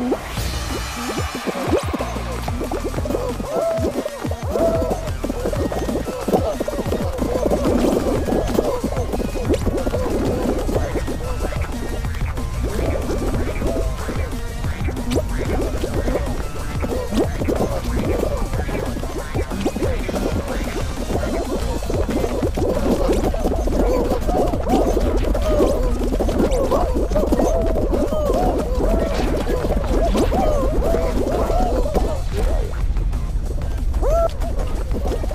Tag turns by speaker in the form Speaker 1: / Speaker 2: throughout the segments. Speaker 1: 응? 음? you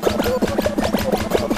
Speaker 1: プププププ。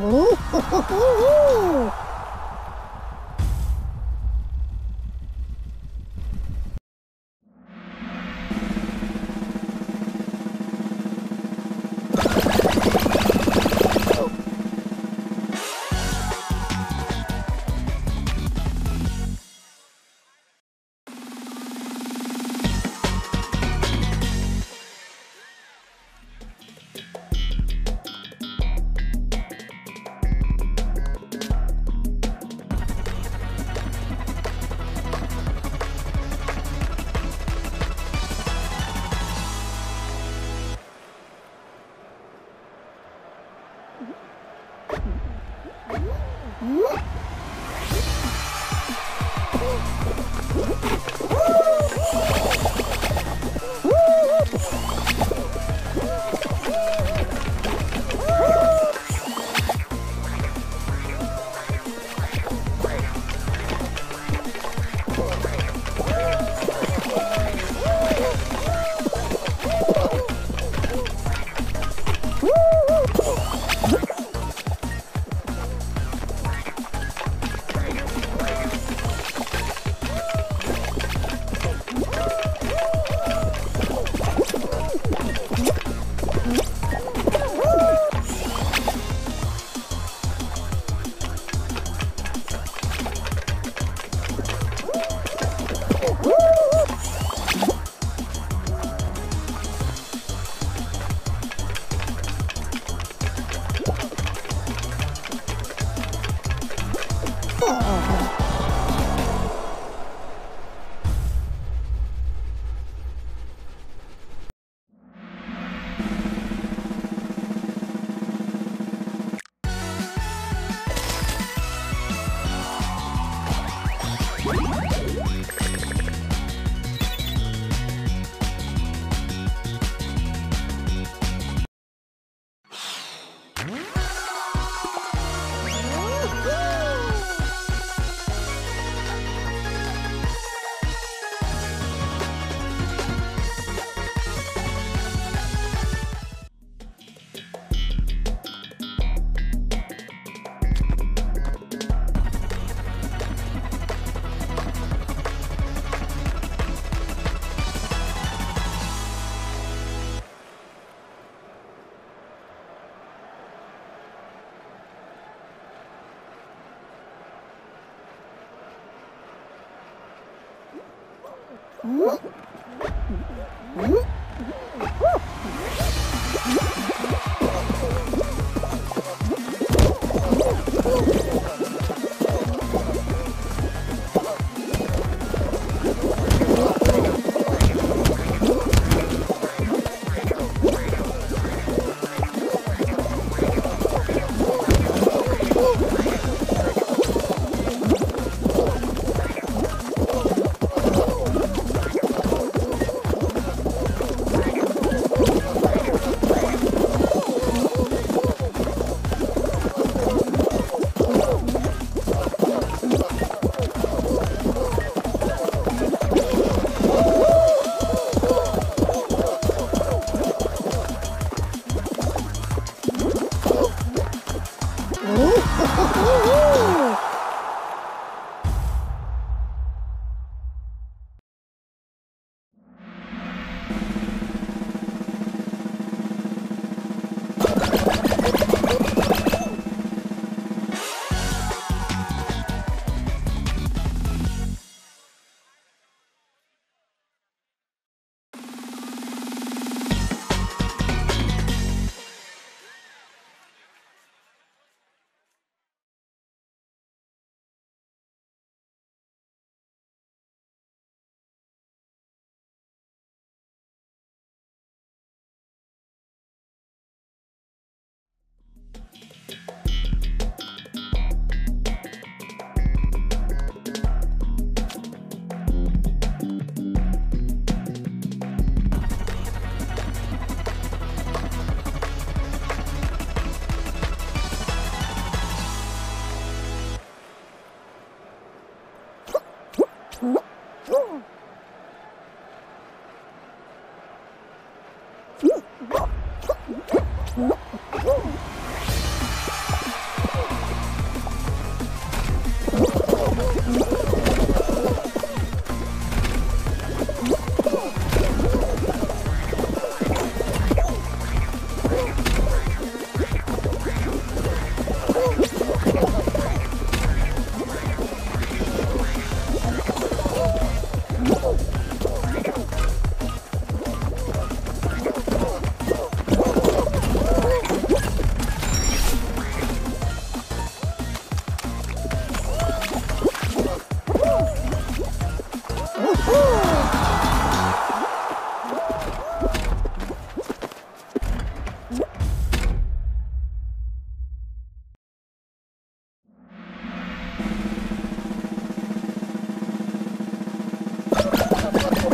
Speaker 1: Ooh. Oh. んん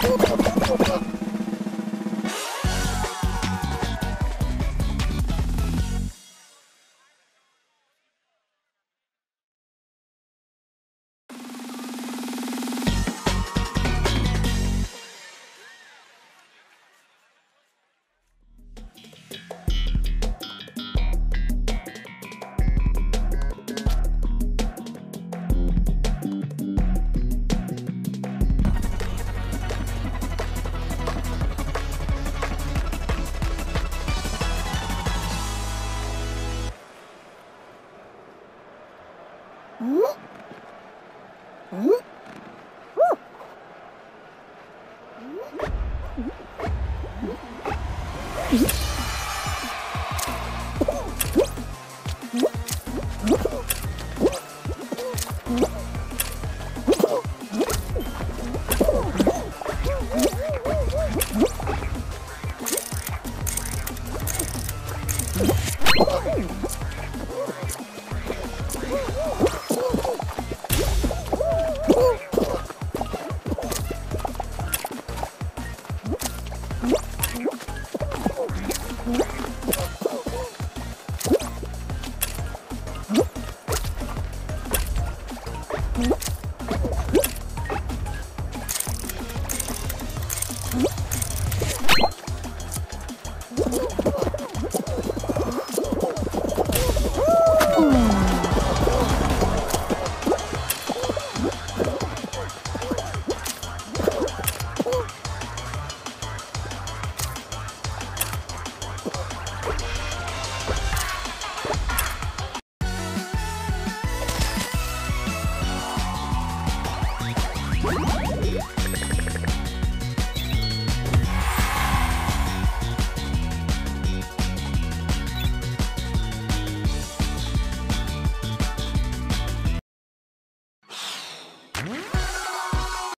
Speaker 1: Oh.